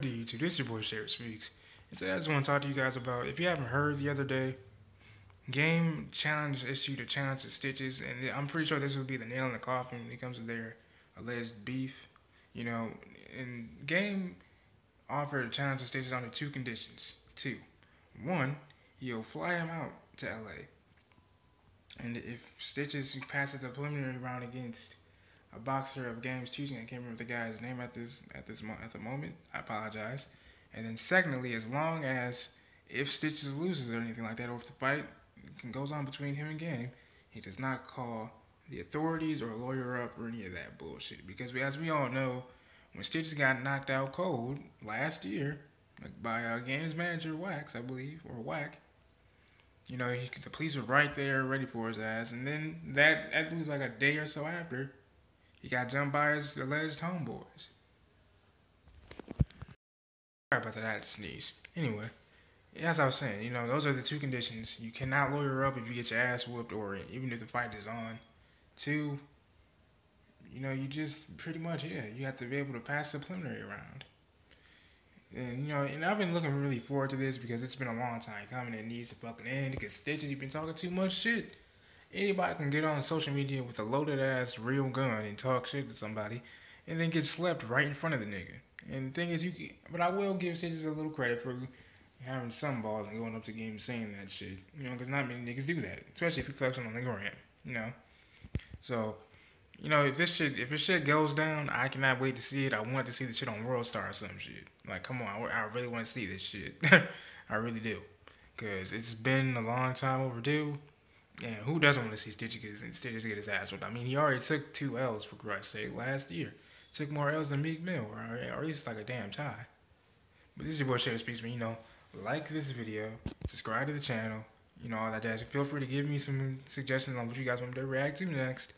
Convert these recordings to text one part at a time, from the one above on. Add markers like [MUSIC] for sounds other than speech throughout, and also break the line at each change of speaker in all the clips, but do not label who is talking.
YouTube, this is your boy Shaffer Speaks. And today I just want to talk to you guys about, if you haven't heard the other day, Game challenge issued a challenge to Stitches, and I'm pretty sure this will be the nail in the coffin when it comes to their alleged beef. You know, and Game offered a challenge to Stitches under two conditions. Two. One, he'll fly him out to LA. And if Stitches passes the preliminary round against a boxer of games choosing. I can't remember the guy's name at this at this mo- at the moment. I apologize. And then secondly, as long as if Stitches loses or anything like that, or if the fight can goes on between him and Game, he does not call the authorities or a lawyer up or any of that bullshit. Because we, as we all know, when Stitches got knocked out cold last year, like by uh, Game's manager Wax, I believe, or Whack, you know, he, the police were right there ready for his ass. And then that, I believe, like a day or so after, he got jumped by his alleged homeboys. Sorry about that, I had to sneeze. Anyway, as I was saying, you know, those are the two conditions. You cannot lawyer up if you get your ass whooped or even if the fight is on. Two, you know, you just pretty much, yeah, you have to be able to pass the preliminary round. And, you know, and I've been looking really forward to this because it's been a long time coming. It needs to fucking end because Stitches, you've been talking too much shit. Anybody can get on social media with a loaded ass real gun and talk shit to somebody and then get slept right in front of the nigga. And the thing is, you can, but I will give Stitches a little credit for having some balls and going up to games saying that shit. You know, because not many niggas do that, especially if you flexing on the gram. You know, so you know if this shit if this shit goes down, I cannot wait to see it. I want to see the shit on World Star or some shit. Like, come on, I, I really want to see this shit. [LAUGHS] I really do, cause it's been a long time overdue. And who doesn't want to see Stitches get his, Stitches get his ass whipped? I mean, he already took two L's for Christ's sake last year. Took more L's than Meek Mill, or, or at least like a damn tie. But this is your boy Shaffer Speaks, man. You know, like this video, subscribe to the channel, you know, all that jazz. Feel free to give me some suggestions on what you guys want me to react to next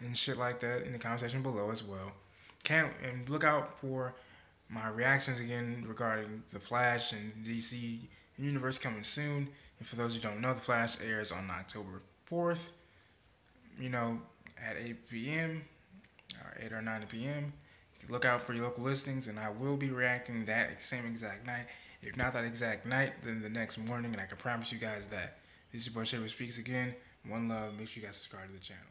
and shit like that in the comment section below as well. Can't and look out for my reactions again regarding the Flash and DC universe coming soon. And for those who don't know, The Flash airs on October 4th, you know, at 8 p.m. or 8 or 9 p.m. Look out for your local listings, and I will be reacting that same exact night. If not that exact night, then the next morning, and I can promise you guys that. This is boy Shaffer Speaks again. One love. Make sure you guys subscribe to the channel.